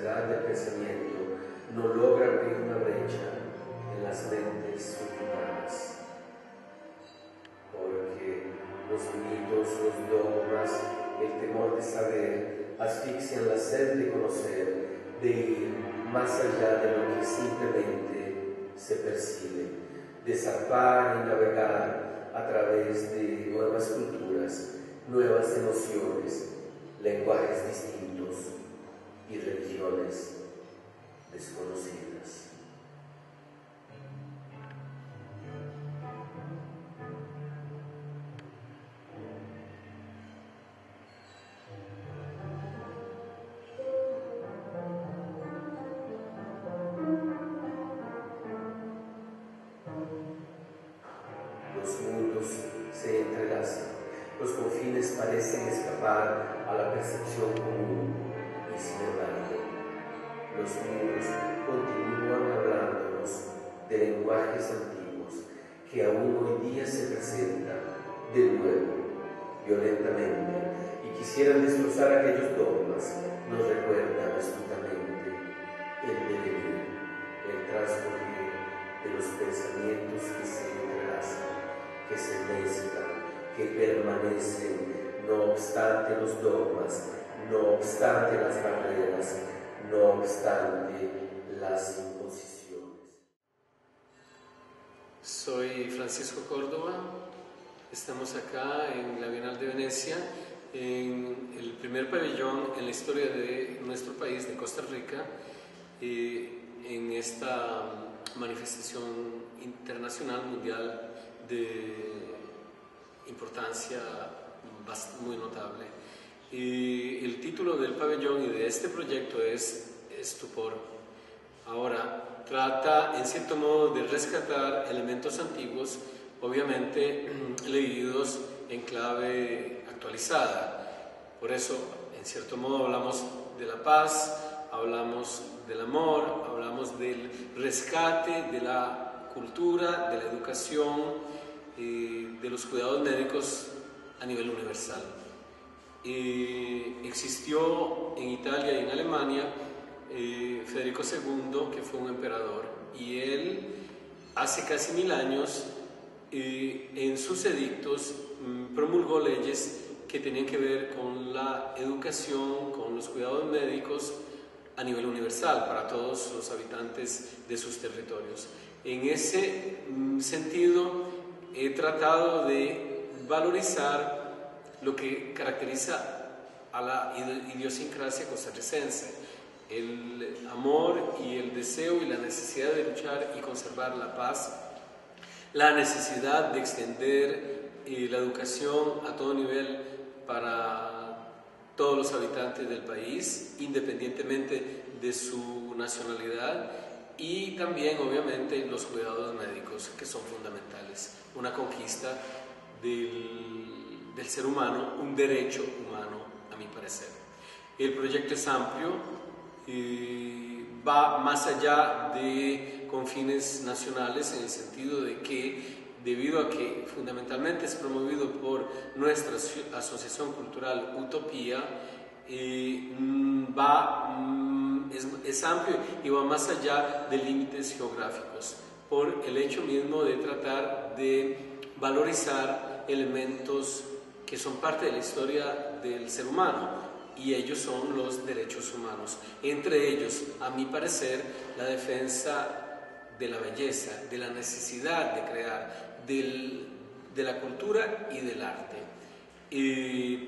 diversidad de pensamiento no logra abrir una brecha en las mentes humanas. Porque los mitos, los dogmas, el temor de saber asfixian la sed de conocer, de ir más allá de lo que simplemente se percibe, de zarpar y navegar a través de nuevas culturas, nuevas emociones, lenguajes distintos y religiones desconocidas. Los mundos se entrelazan, los confines parecen escapar a la percepción común y sin embargo los mundos continúan hablándonos de lenguajes antiguos que aún hoy día se presentan de nuevo, violentamente, y quisieran destrozar aquellos dogmas, nos recuerdan astutamente el devenir, el transcurrir de los pensamientos que se entrelazan, que se mezclan, que permanecen, no obstante los dogmas, no obstante las barreras, no obstante las imposiciones. Soy Francisco Córdoba, estamos acá en la Bienal de Venecia, en el primer pabellón en la historia de nuestro país, de Costa Rica, eh, en esta manifestación internacional mundial de importancia muy notable. Y el título del pabellón y de este proyecto es Estupor. Ahora, trata en cierto modo de rescatar elementos antiguos, obviamente leídos en clave actualizada. Por eso, en cierto modo, hablamos de la paz, hablamos del amor, hablamos del rescate de la cultura, de la educación, eh, de los cuidados médicos a nivel universal. Eh, existió en Italia y en Alemania eh, Federico II, que fue un emperador, y él hace casi mil años eh, en sus edictos mm, promulgó leyes que tenían que ver con la educación, con los cuidados médicos a nivel universal para todos los habitantes de sus territorios. En ese mm, sentido, he tratado de valorizar lo que caracteriza a la idiosincrasia costarricense, el amor y el deseo y la necesidad de luchar y conservar la paz, la necesidad de extender eh, la educación a todo nivel para todos los habitantes del país, independientemente de su nacionalidad, y también obviamente los cuidados médicos, que son fundamentales. Una conquista del del ser humano, un derecho humano, a mi parecer. El proyecto es amplio, y va más allá de confines nacionales en el sentido de que debido a que fundamentalmente es promovido por nuestra Asociación Cultural Utopía, eh, mm, va, mm, es, es, amplio y va más allá de límites geográficos, por el hecho mismo de tratar de valorizar elementos que son parte de la historia del ser humano y ellos son los derechos humanos. Entre ellos, a mi parecer, la defensa de la belleza, de la necesidad de crear, de la cultura y del arte.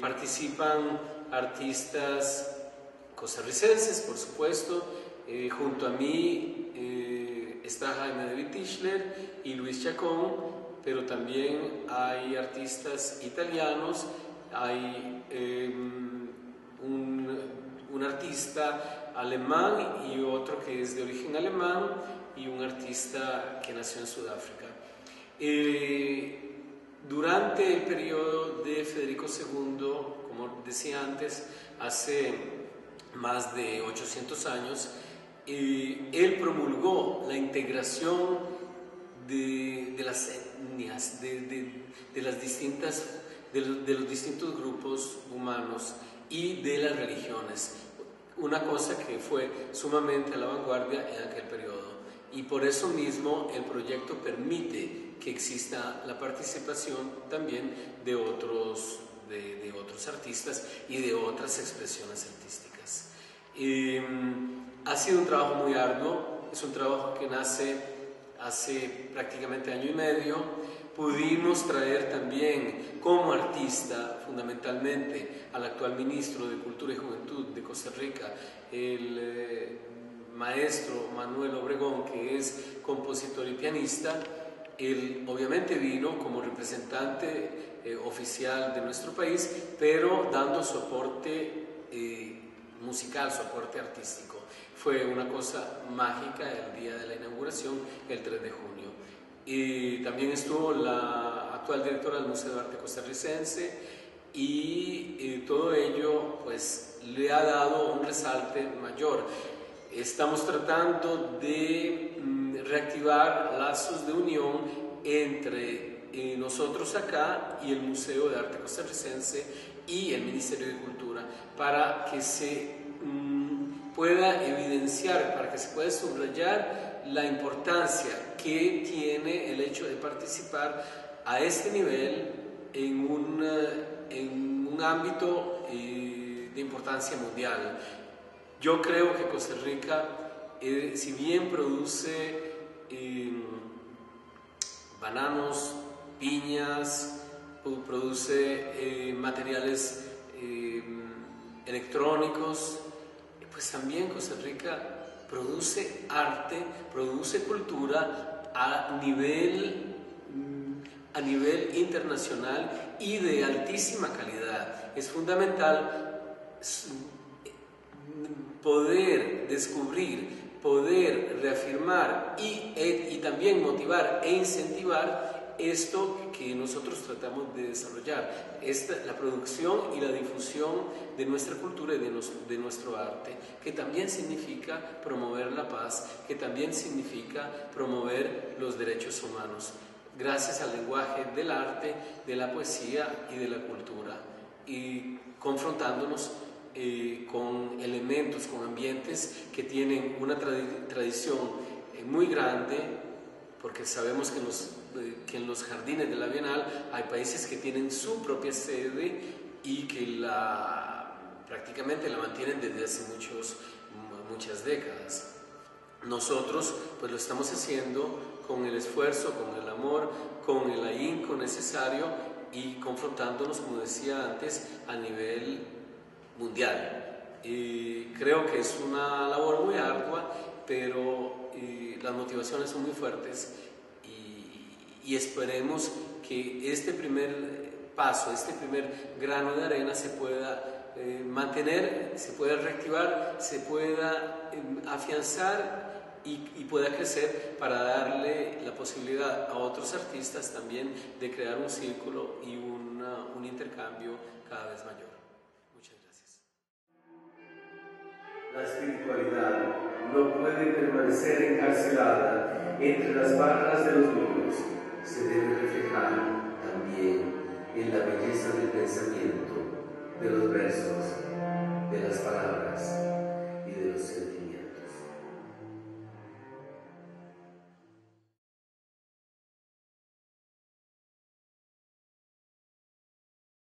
Participan artistas costarricenses, por supuesto. Eh, junto a mí eh, está Jaime David Tischler y Luis Chacón, pero también hay artistas italianos, hay em, un, un, artista alemán y otro que es de origen alemán y un artista que nació en Sudáfrica. Eh, durante el periodo de Federico II, como decía antes, hace más de 800 años, eh, él promulgó la integración de, de las de, las distintas, de, los distintos grupos humanos y de las religiones. una cosa que fue sumamente a la vanguardia en aquel periodo. Y por eso mismo el proyecto permite que exista la participación también de otros, de, otros artistas y de otras expresiones artísticas. Em, ha sido un trabajo muy arduo, es un trabajo que nace hace prácticamente año y medio. Pudimos traer también como artista fundamentalmente al actual ministro de Cultura y Juventud de Costa Rica, el eh, maestro Manuel Obregón, que es compositor y pianista. Él obviamente vino como representante eh, oficial de nuestro país, pero dando soporte eh, musical, soporte artístico. Fue una cosa mágica el día de la inauguración, el 3 de junio. Y también estuvo la actual directora del Museo de Arte Costarricense y, todo ello pues le ha dado un resalte mayor. Estamos tratando de mm, reactivar lazos de unión entre eh, nosotros acá y el Museo de Arte Costarricense y el Ministerio de Cultura para que se pueda evidenciar, para que se pueda subrayar la importancia que tiene el hecho de participar a este nivel en un, en un ámbito eh, de importancia mundial. Yo creo que Costa Rica, eh, si bien produce em, bananos, piñas, produce eh, materiales electrónicos, pues también Costa Rica produce arte, produce cultura a nivel, mm, a nivel internacional y de altísima calidad. Es fundamental mm, poder descubrir, poder reafirmar y, e, y también motivar e incentivar esto que nosotros tratamos de desarrollar, esta, la producción y la difusión de nuestra cultura y de, de nuestro arte, que también significa promover la paz, que también significa promover los derechos humanos, gracias al lenguaje del arte, de la poesía y de la cultura, y confrontándonos eh, con elementos, con ambientes que tienen una tradición eh, muy grande, porque sabemos que nos que en los jardines de la Bienal hay países que tienen su propia sede y que la, prácticamente la mantienen desde hace muchos, muchas décadas. Nosotros pues lo estamos haciendo con el esfuerzo, con el amor, con el ahínco necesario y confrontándonos, como decía antes, a nivel mundial. Creo que es una labor muy ardua, pero eh, las motivaciones son muy fuertes y esperemos que este primer paso, este primer grano de arena se pueda eh, mantener, se pueda reactivar, se pueda em, afianzar y, pueda crecer para darle la posibilidad a otros artistas también de crear un círculo y un intercambio cada vez mayor. La espiritualidad no puede permanecer encarcelada entre las barras de los muros se debe reflejar también en la belleza del pensamiento, de los versos, de las palabras y de los sentimientos.